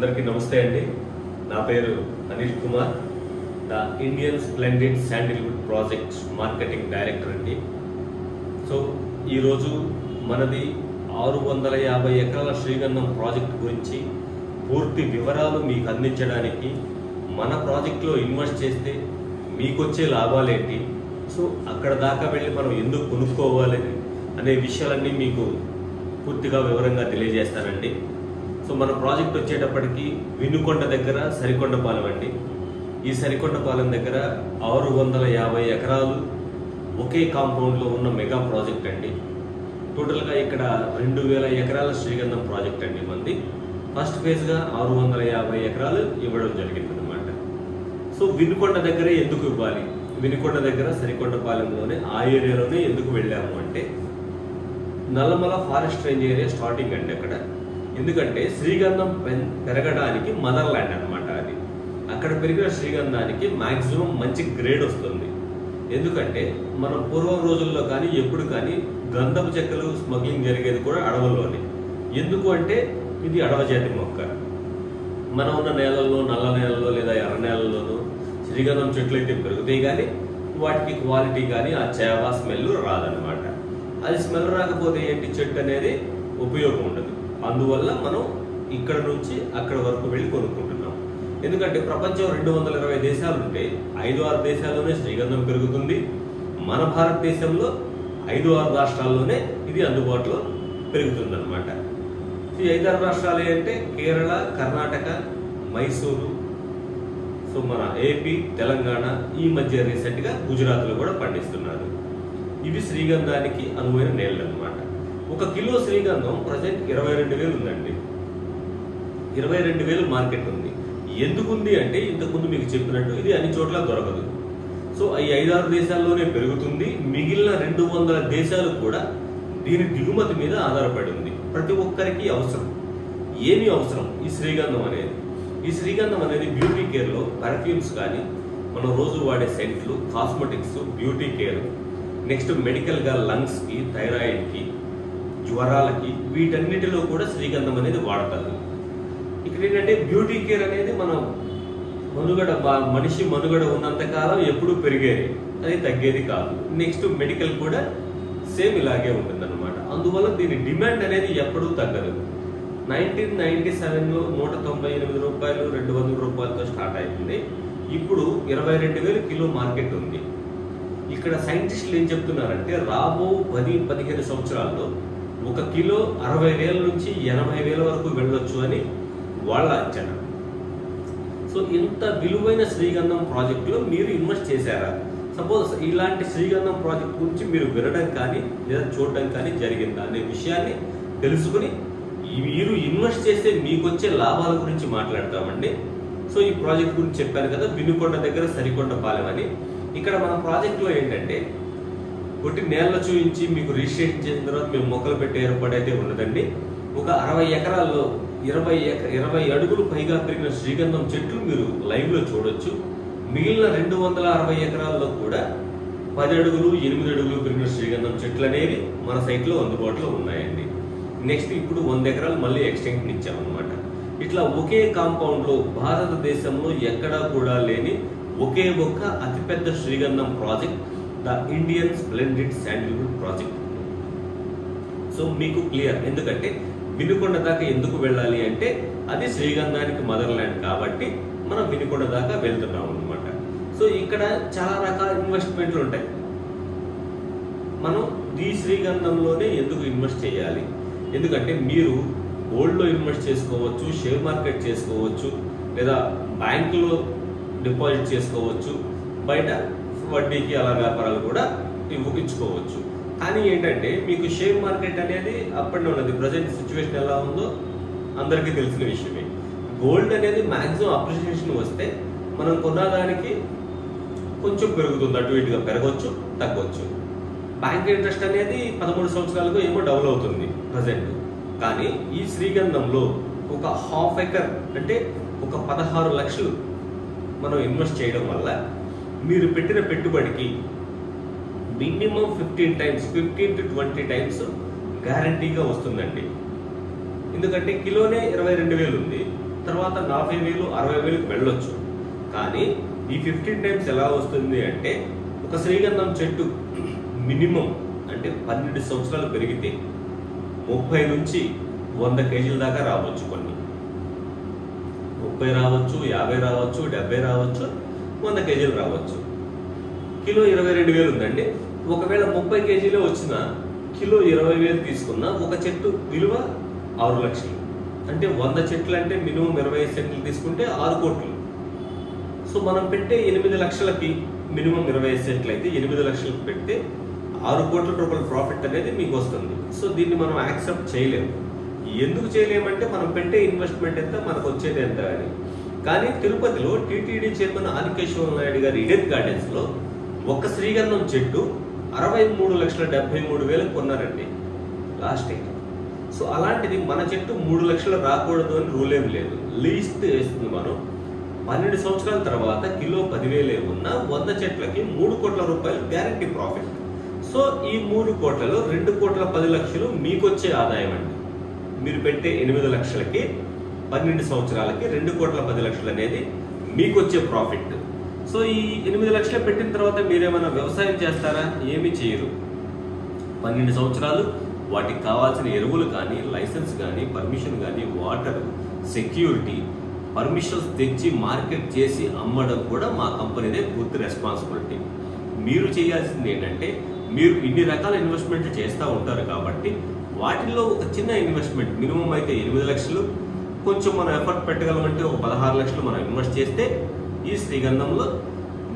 అందరికీ నమస్తే అండి. నా పేరు Anil Kumar. The Indian splendid sandalwood projects marketing director అండి. సో ఈరోజు మనది ఆరు వందల యాభై ఎకరాల శ్రీగంధం ప్రాజెక్ట్ గురించి పూర్తి వివరాలు మీకు అందించడానికి మన ప్రాజెక్ట్లో ఇన్వెస్ట్ చేస్తే మీకు వచ్చే లాభాలేంటి సో అక్కడ దాకా వెళ్ళి మనం ఎందుకు కొనుక్కోవాలి అనే విషయాలన్నీ మీకు పూర్తిగా వివరంగా తెలియజేస్తానండి. సో మన ప్రాజెక్ట్ వచ్చేటప్పటికి వినుకొండ దగ్గర సరికొండపాలెం అండి. ఈ సరికొండపాలెం దగ్గర ఆరు వందల యాభై ఎకరాలు ఒకే కాంపౌండ్లో ఉన్న మెగా ప్రాజెక్ట్ అండి. టోటల్గా ఇక్కడ రెండు వేల ఎకరాల శ్రీగంధం ప్రాజెక్ట్ అండి మంది ఫస్ట్ ఫేజ్గా ఆరు వందల యాభై ఎకరాలు ఇవ్వడం జరిగింది అనమాట సో వినుకొండ దగ్గరే ఎందుకు ఇవ్వాలి? వినుకొండ దగ్గర సరికొండపాలెంలోనే ఆ ఏరియాలోనే ఎందుకు వెళ్ళాము అంటే Nallamala forest range area starting అండి అక్కడ. ఎందుకంటే శ్రీగంధం పెన్- పెరగడానికి మదర్ ల్యాండ్ అనమాట అది. అక్కడ పెరిగిన శ్రీగంధానికి మాక్సిమం మంచి గ్రేడ్ వస్తుంది. ఎందుకంటే మనం పూర్వం రోజుల్లో కానీ ఎప్పుడు కానీ గంధపు చెక్కలు స్మగ్లింగ్ జరిగేది కూడా అడవుల్లోనే. ఎందుకు అంటే ఇది అడవ జాతి మొక్క. మనం ఉన్న నేలల్లో నల్ల నేలల్లో లేదా ఎర్ర నేలల్లోనూ శ్రీగంధం చెట్లు అయితే పెరుగుతాయి కానీ వాటికి క్వాలిటీ కానీ ఆ చేవ స్మెల్ రాదనమాట అది స్మెల్ రాకపోతే ఏంటి? చెట్టు అనేది ఉపయోగం ఉండదు. అందువల్ల మనం ఇక్కడ నుంచి అక్కడ వరకు వెళ్ళి కొనుక్కుంటున్నాం. ఎందుకంటే ప్రపంచం రెండు వందల ఇరవై దేశాలు ఉంటే ఐదు ఆరు దేశాల్లోనే శ్రీగంధం పెరుగుతుంది. మన భారతదేశంలో ఐదు ఆరు రాష్ట్రాల్లోనే ఇది అందుబాటులో పెరుగుతుందన్నమాట. ఈ ఆరు రాష్ట్రాలు అంటే కేరళ కర్ణాటక మైసూరు సో మన ఏపీ తెలంగాణ ఈ మధ్య రీసెంట్గా గుజరాత్లో కూడా పండిస్తున్నారు. ఇవి శ్రీగంధానికి అనువైన నేలలు అనమాట ఒక కిలో శ్రీగంధం ప్రజెంట్ ఇరవై రెండు వేలు ఉందండి. ఇరవై రెండు వేలు మార్కెట్ ఉంది. ఎందుకుంది అంటే ఇంతకుముందు మీకు చెప్పినట్టు ఇది అన్ని చోట్ల దొరకదు. సో ఈ ఐదారు దేశాల్లోనే పెరుగుతుంది. మిగిలిన రెండు వందల దేశాలు కూడా దీని దిగుమతి మీద ఆధారపడి ఉంది. ప్రతి ఒక్కరికి అవసరం. ఏమి అవసరం? ఈ శ్రీగంధం అనేది. ఈ శ్రీగంధం అనేది బ్యూటీ కేర్లో పర్ఫ్యూమ్స్ కానీ మనం రోజు వాడే సెంట్లు కాస్మెటిక్స్ బ్యూటీ కేర్ నెక్స్ట్ మెడికల్గా లంగ్స్కి థైరాయిడ్కి జ్వరాలకి వీటన్నిటిలో కూడా శ్రీగంధం అనేది వాడతారు. ఇక్కడ ఏంటంటే బ్యూటీ కేర్ అనేది మనం మనుగడ బా- మనిషి మనుగడ ఉన్నంత కాలం ఎప్పుడూ పెరిగేది అది తగ్గేది కాదు. నెక్స్ట్ మెడికల్ కూడా సేమ్ ఇలాగే ఉంటుందన్నమాట. అందువల్ల దీని డిమాండ్ అనేది ఎప్పుడూ తగ్గదు. నైన్టీన్ నైన్టీ సెవెన్లో నూట తొంభై ఎనిమిది రూపాయలు రెండు వందల రూపాయలతో స్టార్ట్ అయింది ఇప్పుడు ఇరవై రెండు వేలు కిలో మార్కెట్ ఉంది. ఇక్కడ సైంటిస్టులు ఏం చెప్తున్నారంటే రాబో పది పదిహేను సంవత్సరాల్లో ఒక కిలో అరవై వేల నుంచి ఎనభై వేల వరకు వెళ్ళొచ్చు అని వాళ్ళ అంచనా. సో ఇంత విలువైన శ్రీగంధం ప్రాజెక్టులో మీరు ఇన్వెస్ట్ చేశారా? సపోజ్ ఇలాంటి శ్రీగంధం ప్రాజెక్ట్ గురించి మీరు వినడం కానీ లేదా చూడడం కానీ జరిగిందా అనే విషయాన్ని తెలుసుకుని మీరు ఇన్వెస్ట్ చేస్తే మీకు వచ్చే లాభాల గురించి మాట్లాడతామండి. సో ఈ ప్రాజెక్ట్ గురించి చెప్పాను కదా వినుకొండ దగ్గర సరికొండ పాలెం అని. ఇక్కడ మన ప్రాజెక్ట్లో ఏంటంటే కొట్టి నేల చూపించి మీకు రిజిస్ట్రేషన్ చేసిన తర్వాత మేము మొక్కలు పెట్టే ఏర్పాటు అయితే ఉండదండి ఒక అరవై ఎకరాల్లో ఇరవై ఎక ఇరవై అడుగులు పైగా పెరిగిన శ్రీగంధం చెట్లు మీరు లైవ్లో చూడొచ్చు. మిగిలిన రెండు వందల అరవై ఎకరాల్లో కూడా పది అడుగులు ఎనిమిది అడుగులు పెరిగిన శ్రీగంధం చెట్లు అనేవి మన సైట్లో అందుబాటులో ఉన్నాయండి. నెక్స్ట్ ఇప్పుడు వంద ఎకరాలు మళ్ళీ ఎక్స్టెన్షన్ ఇచ్చామన్నమాట. ఇట్లా ఒకే కాంపౌండ్లో భారతదేశంలో ఎక్కడా కూడా లేని ఒకే ఒక్క అతిపెద్ద శ్రీగంధం project the Indian splendid sandalwood project. So మీకు క్లియర్. ఎందుకంటే వినుకొండ దాకా ఎందుకు వెళ్ళాలి అంటే అది శ్రీగంధానికి మదర్ ల్యాండ్ కాబట్టి మనం వినుకొండ దాకా వెళ్తున్నాం అనమాట సో ఇక్కడ చాలా రకాల ఇన్వెస్ట్మెంట్లు ఉంటాయి. మనం ఈ శ్రీగంధంలోనే ఎందుకు ఇన్వెస్ట్ చేయాలి? ఎందుకంటే మీరు గోల్డ్లో ఇన్వెస్ట్ చేసుకోవచ్చు షేర్ మార్కెట్ చేసుకోవచ్చు లేదా బ్యాంకులో డిపాజిట్ చేసుకోవచ్చు బయట వడ్డీకి అలా వ్యాపారాలు కూడా ఇవ్వు- ఇచ్చుకోవచ్చు. కానీ ఏంటంటే మీకు షేర్ మార్కెట్ అనేది అప్పట్లో ఉన్నది. ప్రజెంట్ సిచ్యువేషన్ ఎలా ఉందో అందరికీ తెలిసిన విషయమే. గోల్డ్ అనేది మాక్సిమం అప్రిషియేషన్ వస్తే మనం కొన్నదానికి కొంచెం పెరుగుతుంది. అటు ఇటుగా పెరగవచ్చు తగ్గవచ్చు బ్యాంక్ ఇంట్రెస్ట్ అనేది పదమూడు సంవత్సరాలకు ఏమో డబుల్ అవుతుంది ప్రజెంట్. కానీ ఈ శ్రీగంధంలో ఒక హాఫ్ ఎకర్ అంటే ఒక పదహారు లక్షలు మనం ఇన్వెస్ట్ చేయడం వల్ల మీరు పెట్టిన పెట్టుబడికి minimum fifteen times fifteen to twenty times గ్యారంటీగా వస్తుందండి. ఎందుకంటే కిలోనే ఇరవై రెండు వేలు ఉంది. తర్వాత నలభై వేలు అరవై వేలకు వెళ్ళొచ్చు. కానీ ఈ ఫిఫ్టీన్ టైమ్స్ ఎలా వస్తుంది అంటే ఒక శ్రీగంధం చెట్టు మినిమం అంటే పన్నెండు సంవత్సరాలు పెరిగితే ముప్పై నుంచి వంద కేజీల దాకా రావచ్చు కొన్ని. ముప్పై రావచ్చు యాభై రావచ్చు డెబ్బై రావచ్చు వంద కేజీలు రావచ్చు. కిలో ఇరవై రెండు వేలు ఉందండి. ఒకవేళ ముప్పై కేజీలో వచ్చిన కిలో ఇరవై వేలు తీసుకున్న ఒక చెట్టు విలువ ఆరు లక్షలు. అంటే వంద చెట్లు అంటే మినిమం ఇరవై సెంట్లు తీసుకుంటే ఆరు కోట్లు. సో మనం పెట్టే ఎనిమిది లక్షలకి మినిమం ఇరవై ఐదు సెంట్లు అయితే ఎనిమిది లక్షలకు పెడితే ఆరు కోట్ల రూపాయల ప్రాఫిట్ అనేది మీకు వస్తుంది. సో దీన్ని మనం యాక్సెప్ట్ చేయలేము. ఎందుకు చేయలేమంటే మనం పెట్టే ఇన్వెస్ట్మెంట్ ఎంత మనకు వచ్చేది ఎంత అని. కానీ తిరుపతిలో టీటీడీ చైర్మన్ ఆదికేశ్వర నాయుడు గారి ఇడెన్ గార్డెన్స్లో ఒక్క శ్రీగంధం చెట్టు అరవై మూడు లక్షల డెబ్బై మూడు వేలకు కొన్నారండి. లాస్ట్ ఇయర్ సో అలాంటిది మన చెట్టు మూడు లక్షలు రాకూడదు అని రూల్ ఏం లేదు. లీస్ట్ వేస్తుంది మనం. పన్నెండు సంవత్సరాల తర్వాత కిలో పదివేలే ఉన్న వంద చెట్లకి మూడు కోట్ల రూపాయలు గ్యారంటీ ప్రాఫిట్ సో ఈ మూడు కోట్లలో రెండు కోట్ల పది లక్షలు మీకొచ్చే ఆదాయం అండి మీరు పెట్టే ఎనిమిది లక్షలకి పన్నెండు సంవత్సరాలకి రెండు కోట్ల పది లక్షలు అనేది మీకు వచ్చే ప్రాఫిట్ సో ఈ ఎనిమిది లక్షలు పెట్టిన తర్వాత మీరేమైనా వ్యవసాయం చేస్తారా? ఏమీ చేయరు. పన్నెండు సంవత్సరాలు వాటికి కావాల్సిన ఎరువులు కానీ లైసెన్స్ కానీ పర్మిషన్ కానీ వాటర్ సెక్యూరిటీ పర్మిషన్స్ తెచ్చి మార్కెట్ చేసి అమ్మడం కూడా మా కంపెనీదే పూర్తి రెస్పాన్సిబిలిటీ. మీరు చేయాల్సింది ఏంటంటే మీరు ఇన్ని రకాల ఇన్వెస్ట్మెంట్లు చేస్తూ ఉంటారు కాబట్టి వాటిల్లో ఒక చిన్న ఇన్వెస్ట్మెంట్ మినిమం అయితే ఎనిమిది లక్షలు కొంచెం మనం ఎఫర్ట్ పెట్టగలమంటే ఒక పదహారు లక్షలు మనం ఇన్వెస్ట్ చేస్తే ఈ శ్రీగంధంలో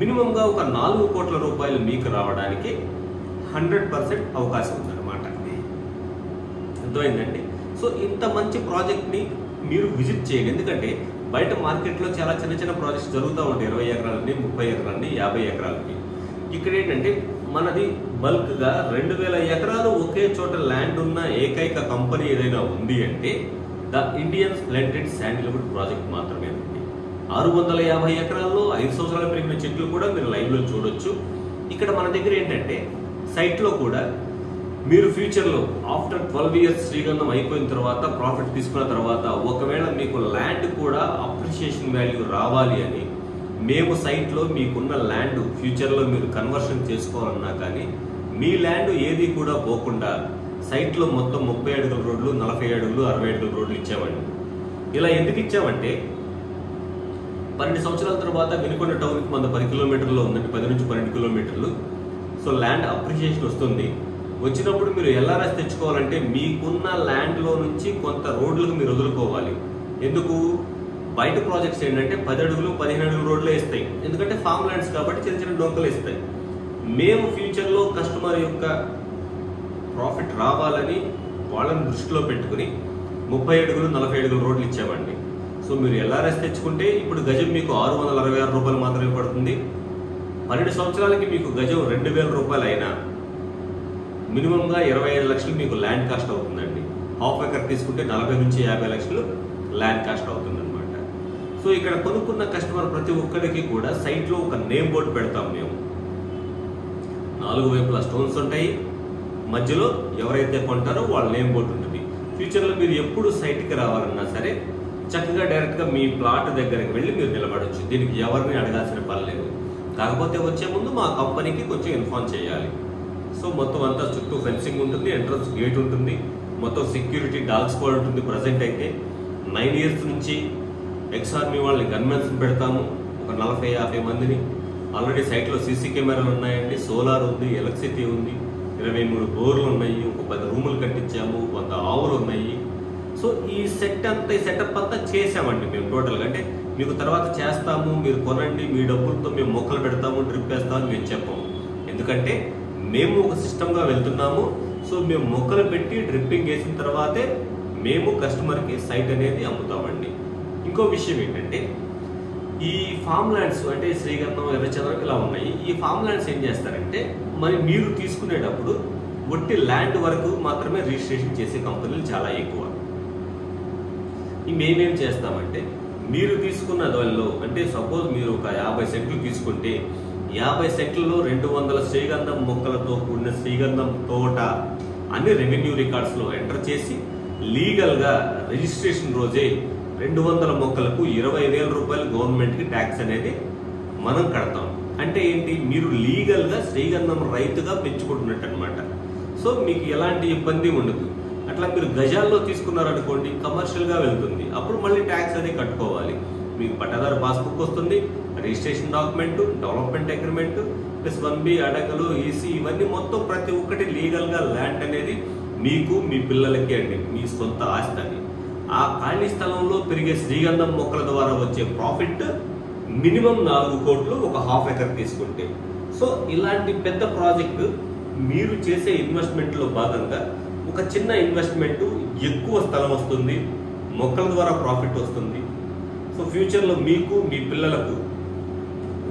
మినిమంగా ఒక నాలుగు కోట్ల రూపాయలు మీకు రావడానికి హండ్రెడ్ పర్సెంట్ అవకాశం ఉందన్నమాట. అర్థమైందండి? సో ఇంత మంచి ప్రాజెక్ట్ని మీరు విజిట్ చేయండి. ఎందుకంటే బయట మార్కెట్లో చాలా చిన్న చిన్న ప్రాజెక్ట్స్ జరుగుతూ ఉంటాయి. ఇరవై ఎకరాలని ముప్పై ఎకరాలని యాభై ఎకరాలకి. ఇక్కడ ఏంటంటే మనది బల్క్గా రెండు వేల ఎకరాలు ఒకే చోట ల్యాండ్ ఉన్న ఏకైక కంపెనీ ఏదైనా ఉంది అంటే the Indian splendid sandalwood project మాత్రమే ఉంది. ఆరు వందల యాభై ఎకరాల్లో ఐదు సంవత్సరాలు పెరిగిన చెట్లు కూడా మీరు లైవ్లో చూడొచ్చు. ఇక్కడ మన దగ్గర ఏంటంటే సైట్లో కూడా మీరు ఫ్యూచర్లో ఆఫ్టర్ ట్వెల్వ్ ఇయర్స్ శ్రీగంధం అయిపోయిన తర్వాత ప్రాఫిట్ తీసుకున్న తర్వాత ఒకవేళ మీకు ల్యాండ్ కూడా అప్రిషియేషన్ వాల్యూ రావాలి అని మేము సైట్లో మీకున్న ల్యాండ్ ఫ్యూచర్లో మీరు కన్వర్షన్ చేసుకోవాలన్నా కానీ మీ ల్యాండ్ ఏది కూడా పోకుండా సైట్లో మొత్తం ముప్పై అడుగుల రోడ్లు నలభై అడుగులు అరవై అడుగుల రోడ్లు ఇచ్చామండి ఇలా ఎందుకు ఇచ్చామంటే పన్నెండు సంవత్సరాల తర్వాత వినుకొండ టౌన్కి మన పది కిలోమీటర్లో ఉందండి పది నుంచి పన్నెండు కిలోమీటర్లు. సో ల్యాండ్ అప్రిషియేషన్ వస్తుంది. వచ్చినప్పుడు మీరు ఎల్ఆర్ఎస్ తెచ్చుకోవాలంటే మీకున్న ల్యాండ్లో నుంచి కొంత రోడ్లకు మీరు వదులుకోవాలి. ఎందుకు? బయట ప్రాజెక్ట్స్ ఏంటంటే పది అడుగులు పదిహేను అడుగులు రోడ్లే ఇస్తాయి. ఎందుకంటే ఫామ్ ల్యాండ్స్ కాబట్టి చిన్న చిన్న డొంకలు ఇస్తాయి. మేము ఫ్యూచర్లో కస్టమర్ యొక్క ప్రాఫిట్ రావాలని వాళ్ళని దృష్టిలో పెట్టుకుని ముప్పై అడుగులు నలభై అడుగులు రోడ్లు ఇచ్చామండి సో మీరు ఎల్ఆర్ఎస్ తెచ్చుకుంటే ఇప్పుడు గజం మీకు ఆరు వందల అరవై ఆరు రూపాయలు మాత్రమే పడుతుంది. పన్నెండు సంవత్సరాలకి మీకు గజం రెండు వేల రూపాయలు అయినా మినిమంగా ఇరవై ఐదు లక్షలు మీకు ల్యాండ్ కాస్ట్ అవుతుందండి. హాఫ్ ఎకర్ తీసుకుంటే నలభై నుంచి యాభై లక్షలు ల్యాండ్ కాస్ట్ అవుతుందన్నమాట. సో ఇక్కడ కొనుక్కున్న కస్టమర్ ప్రతి ఒక్కరికి కూడా సైట్లో ఒక నేమ్ బోర్డు పెడతాం మేము. నాలుగు వైపులా స్టోన్స్ ఉంటాయి. మధ్యలో ఎవరైతే కొంటారో వాళ్ళ నేమ్ బోర్డు ఉంటుంది. ఫ్యూచర్లో మీరు ఎప్పుడు సైట్కి రావాలన్నా సరే చక్కగా డైరెక్ట్గా మీ ప్లాట్ దగ్గరికి వెళ్ళి మీరు నిలబడొచ్చు. దీనికి ఎవరిని అడగాల్సిన పని లేదు. కాకపోతే వచ్చే ముందు మా కంపెనీకి కొంచెం ఇన్ఫార్మ్ చేయాలి. సో మొత్తం అంతా చుట్టూ ఫెన్సింగ్ ఉంటుంది ఎంట్రన్స్ గేట్ ఉంటుంది మొత్తం సెక్యూరిటీ డాగ్ స్క్వాడ్ ఉంటుంది ప్రజెంట్ అయితే. నైన్ ఇయర్స్ నుంచి ఎక్స్ ఆర్మీ వాళ్ళని గన్మెన్స్ పెడతాము ఒక నలభై యాభై మందిని. ఆల్రెడీ సైట్లో సీసీ కెమెరాలు ఉన్నాయండి సోలార్ ఉంది ఎలక్ట్రిసిటీ ఉంది. ఇరవై మూడు బోర్లు ఉన్నాయి ఒక పది రూములు కట్టించాము వంద ఆవులు ఉన్నాయి. సో ఈ సెట్ అంతా ఈ సెటప్ అంతా చేసామండి మేము టోటల్గా. అంటే మీకు తర్వాత చేస్తాము మీరు కొనండి మీ డబ్బులతో మేము మొక్కలు పెడతాము డ్రిప్ వేస్తామని మేము చెప్పాము. ఎందుకంటే మేము ఒక సిస్టమ్గా వెళ్తున్నాము. సో మేము మొక్కలు పెట్టి డ్రిప్పింగ్ వేసిన తర్వాతే మేము కస్టమర్కి సైట్ అనేది అమ్ముతామండి. ఇంకో విషయం ఏంటంటే ఈ ఫామ్ ల్యాండ్స్ అంటే శ్రీగంధం ఎర్రచంద్రం ఇలా ఉన్నాయి. ఈ ఫామ్ ల్యాండ్స్ ఏం చేస్తారంటే మరి మీరు తీసుకునేటప్పుడు ఒట్టి ల్యాండ్ వరకు మాత్రమే రిజిస్ట్రేషన్ చేసే కంపెనీలు చాలా ఎక్కువ. ఈ మేమేం చేస్తామంటే మీరు తీసుకున్న దానిలో అంటే సపోజ్ మీరు ఒక యాభై సెంట్లు తీసుకుంటే యాభై సెంట్లలో రెండు వందల శ్రీగంధం మొక్కలతో కూడిన శ్రీగంధం తోట అన్ని రెవెన్యూ రికార్డ్స్లో ఎంటర్ చేసి లీగల్గా రిజిస్ట్రేషన్ రోజే రెండు వందల మొక్కలకు ఇరవై వేల రూపాయలు గవర్నమెంట్కి ట్యాక్స్ అనేది మనం కడతాం. అంటే ఏంటి? మీరు లీగల్గా శ్రీగంధం రైతుగా పెంచుకుంటున్నట్టు అనమాట సో మీకు ఎలాంటి ఇబ్బంది ఉండదు. అట్లా మీరు గజాల్లో తీసుకున్నారనుకోండి కమర్షియల్గా వెళ్తుంది. అప్పుడు మళ్ళీ ట్యాక్స్ అనేది కట్టుకోవాలి. మీకు పట్టాదారు పాస్బుక్ వస్తుంది registration document development agreement plus one B అడగలు EC ఇవన్నీ మొత్తం ప్రతి ఒక్కటి లీగల్గా ల్యాండ్ అనేది మీకు మీ పిల్లలకి అండి. మీ సొంత ఆస్తి అని ఆ ఖాళీ స్థలంలో పెరిగే శ్రీగంధం మొక్కల ద్వారా వచ్చే ప్రాఫిట్ మినిమం నాలుగు కోట్లు ఒక హాఫ్ ఎకర్ తీసుకుంటే. సో ఇలాంటి పెద్ద ప్రాజెక్టు మీరు చేసే ఇన్వెస్ట్మెంట్లో భాగంగా ఒక చిన్న ఇన్వెస్ట్మెంట్ ఎక్కువ స్థలం వస్తుంది మొక్కల ద్వారా ప్రాఫిట్ వస్తుంది. సో ఫ్యూచర్లో మీకు మీ పిల్లలకు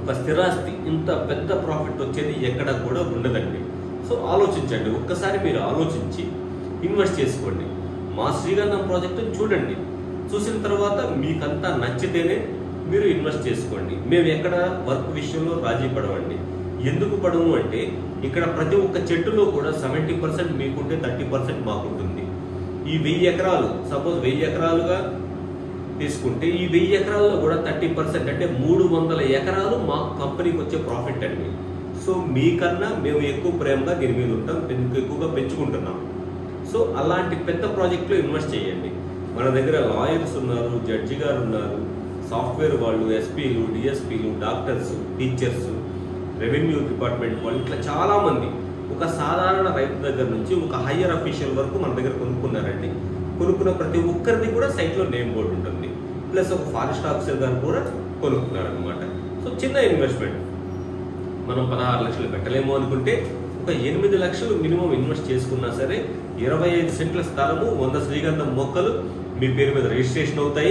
ఒక స్థిరాస్తి ఇంత పెద్ద ప్రాఫిట్ వచ్చేది ఎక్కడ కూడా ఉండదండి. సో ఆలోచించండి ఒక్కసారి మీరు ఆలోచించి ఇన్వెస్ట్ చేసుకోండి. మా శ్రీగంధం ప్రాజెక్టుని చూడండి. చూసిన తర్వాత మీకంతా నచ్చితేనే మీరు ఇన్వెస్ట్ చేసుకోండి. మేము ఎక్కడ వర్క్ విషయంలో రాజీ పడవండి. ఎందుకు పడము అంటే ఇక్కడ ప్రతి ఒక్క చెట్టులో కూడా సెవెంటీ పర్సెంట్ మీకుంటే థర్టీ పర్సెంట్ మాకుంటుంది. ఈ వెయ్యి ఎకరాలు సపోజ్ వెయ్యి ఎకరాలుగా తీసుకుంటే ఈ వెయ్యి ఎకరాల్లో కూడా థర్టీ పర్సెంట్ అంటే మూడు వందల ఎకరాలు మా కంపెనీకి వచ్చే ప్రాఫిట్ అండి. సో మీకన్నా మేము ఎక్కువ ప్రేమగా దీని మీద ఉంటాం ఎందుకు ఎక్కువగా పెంచుకుంటున్నాం. సో అలాంటి పెద్ద ప్రాజెక్ట్లో ఇన్వెస్ట్ చేయండి. మన దగ్గర లాయర్స్ ఉన్నారు జడ్జి గారు ఉన్నారు సాఫ్ట్వేర్ వాళ్ళు ఎస్పీలు డిఎస్పీలు డాక్టర్స్ టీచర్స్ రెవెన్యూ డిపార్ట్మెంట్ వాళ్ళు ఇట్లా చాలామంది ఒక సాధారణ రైతు దగ్గర నుంచి ఒక హయ్యర్ అఫీషియల్ వరకు మన దగ్గర కొనుక్కున్నారండి. కొనుక్కున్న ప్రతి ఒక్కరిది కూడా సైట్లో నేమ్ బోర్డు ఉంటుంది. ప్లస్ ఒక ఫారెస్ట్ ఆఫీసర్ గారు కూడా కొనుక్కున్నారు అనమాట సో చిన్న ఇన్వెస్ట్మెంట్. మనం పదహారు లక్షలు పెట్టలేము అనుకుంటే ఒక ఎనిమిది లక్షలు మినిమం ఇన్వెస్ట్ చేసుకున్నా సరే ఇరవై ఐదు సెంట్ల స్థలము వంద శ్రీగంధం మొక్కలు మీ పేరు మీద రిజిస్ట్రేషన్ అవుతాయి.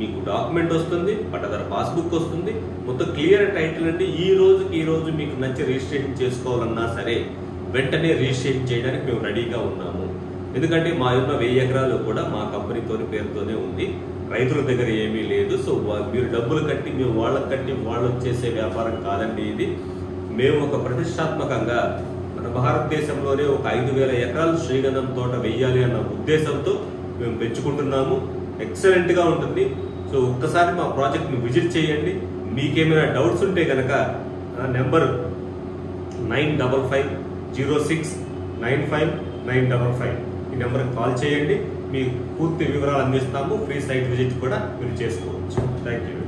మీకు డాక్యుమెంట్ వస్తుంది పట్టదర పాస్బుక్ వస్తుంది. మొత్తం క్లియర్ టైటిల్ అంటే ఈ రోజుకి ఈ రోజు మీకు నచ్చి రిజిస్ట్రేషన్ చేసుకోవాలన్నా సరే వెంటనే రిజిస్ట్రేషన్ చేయడానికి మేము రెడీగా ఉన్నాము. ఎందుకంటే మా యొక్క వెయ్యి ఎకరాలు కూడా మా కంపెనీతోని పేరుతోనే ఉంది. రైతుల దగ్గర ఏమీ లేదు. సో మీరు డబ్బులు కట్టి మేము వాళ్ళకి కట్టి వాళ్ళు చేసే వ్యాపారం కాదండి ఇది. మేము ఒక ప్రతిష్టాత్మకంగా మన భారతదేశంలోనే ఒక ఐదు వేల ఎకరాలు శ్రీగంధం తోట వెయ్యాలి అన్న ఉద్దేశంతో మేము పెంచుకుంటున్నాము. ఎక్సలెంట్గా ఉంటుంది. సో ఒక్కసారి మా ప్రాజెక్ట్ని విజిట్ చేయండి. మీకేమైనా డౌట్స్ ఉంటే కనుక నా number nine double five zero six nine five nine double five. ఈ నెంబర్కి కాల్ చేయండి. మీ పూర్తి వివరాలు అందిస్తాము. ఫ్రీ సైట్ విజిట్ కూడా మీరు చేసుకోవచ్చు. Thank you